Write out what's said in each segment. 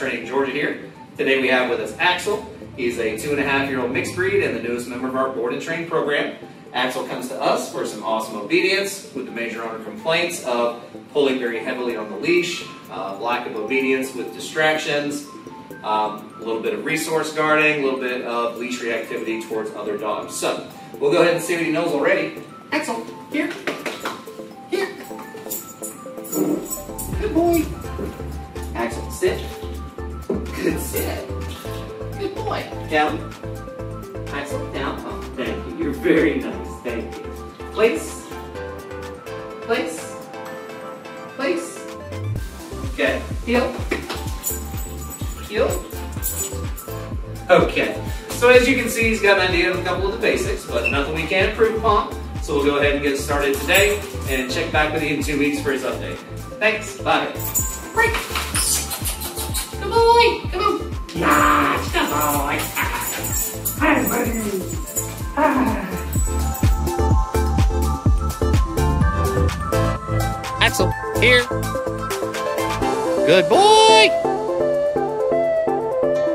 Training Georgia here. Today we have with us Axel. He's a two and a half year old mixed breed and the newest member of our board and train program. Axel comes to us for some awesome obedience with the major owner complaints of pulling very heavily on the leash, uh, lack of obedience with distractions, um, a little bit of resource guarding, a little bit of leash reactivity towards other dogs. So we'll go ahead and see what he knows already. Axel, here. Here. Good boy. Axel, sit. Good sit. Good boy. Down. Axel, down. Oh, thank you. You're very nice. Thank you. Place. Place. Place. Okay. Heel. Heel. Okay. So as you can see, he's got an idea of a couple of the basics, but nothing we can't improve upon. So we'll go ahead and get started today and check back with you in two weeks for his update. Thanks. Bye. Break. Good boy. Come on. Yes, good boy. Hi, buddy. Ah. Axel, here. Good boy.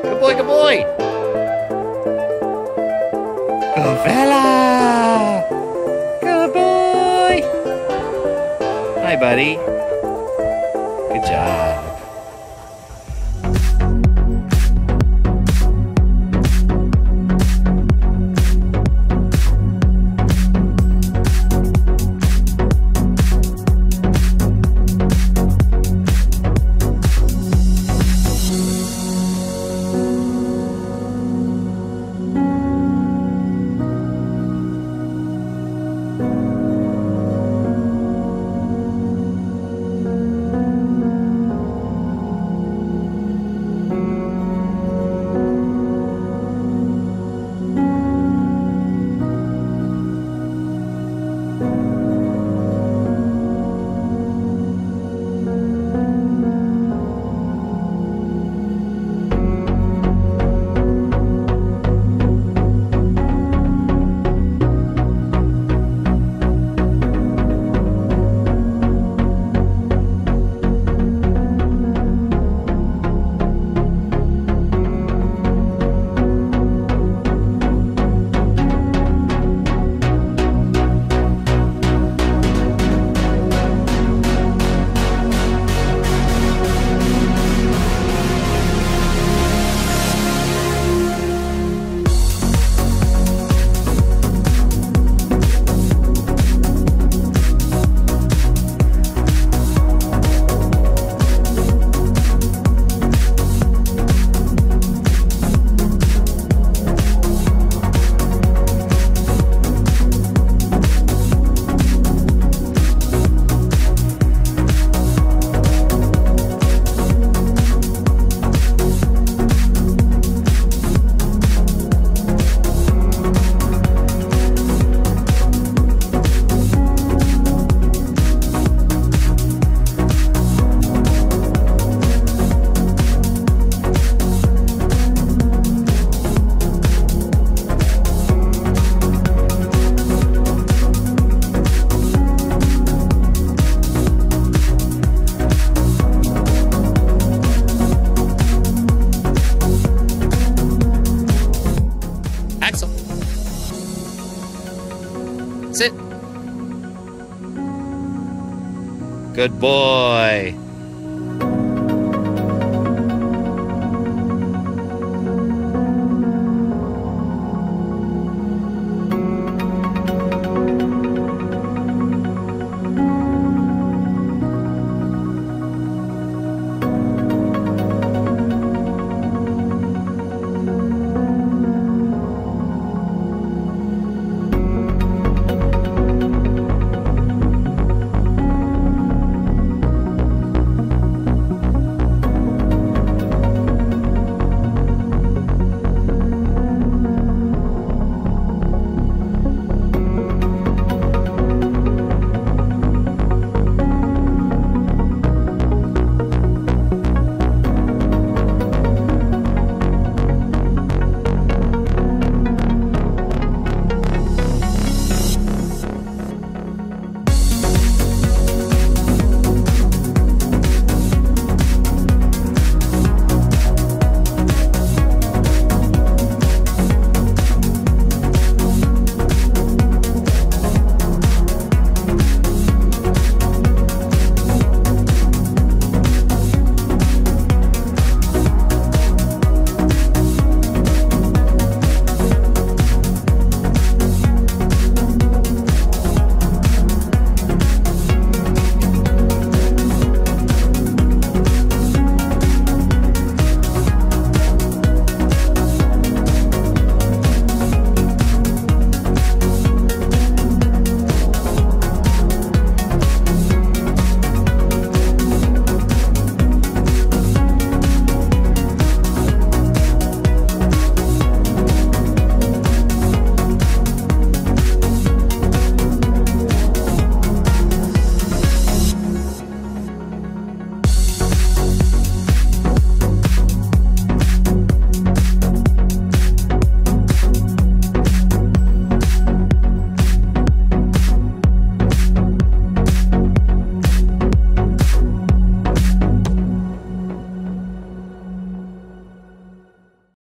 Good boy, good boy. Good fella. Good boy. Hi, buddy. Sit. Good boy.